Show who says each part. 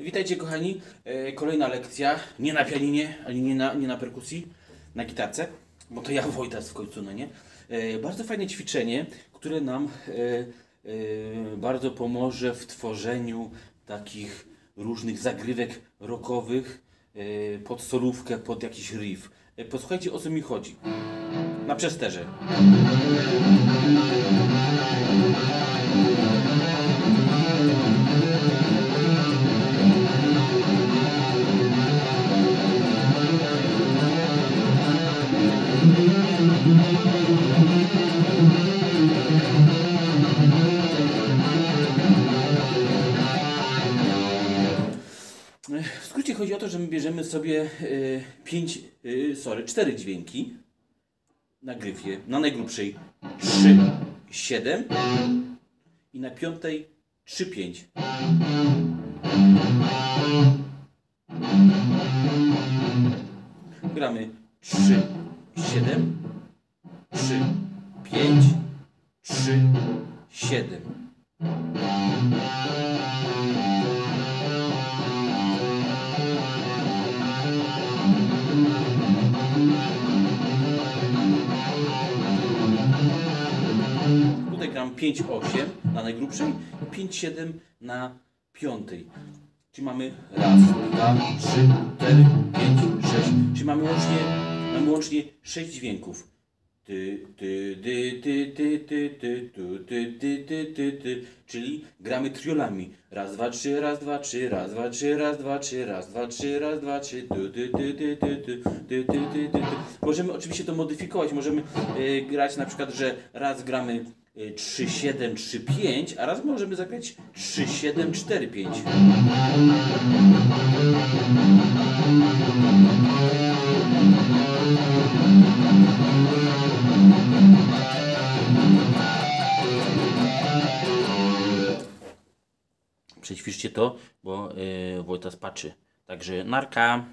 Speaker 1: Witajcie kochani, E, kolejna lekcja, nie na pianinie, ani nie na, nie na perkusji, na gitarce, bo to ja Wojtas w końcu, no nie. E, Bardzo fajne ćwiczenie, które nam e, bardzo pomoże w tworzeniu takich różnych zagrywek rockowych pod solówkę, pod jakiś riff. Posłuchajcie o co mi chodzi. Na przesterze. Chodzi o to, że my bierzemy sobie e, pięć, e, sorry, cztery dźwięki na gryfie, na najgrubszej 3, 7 i na piątej 3, 5. Gramy 3, 7, 3, 5, 3, 7. 5-8 na najgrubszej i 5-7 na piątej. Czyli mamy raz, dwa, trzy, cztery, pięć, sześć. Czyli mamy łącznie, mamy łącznie 6 dźwięków. Ty, ty, ty, ty, ty, ty, ty, tu, ty, ty, ty, ty, ty. Czyli gramy triolami. Raz, dwa, trzy, raz, dwa, trzy, raz, dwa, trzy, raz, dwa, trzy, raz, dwa, trzy, raz, dwa, trzy, tu, ty, ty, ty, ty, ty, ty, ty, ty, ty, ty. Możemy oczywiście to modyfikować. Możemy e, grać na przykład, że raz gramy 3-7-3-5, a raz możemy zagrać 3-7-4-5. Przećwiczcie to, bo yy, Wojtas patrzy. Także narka.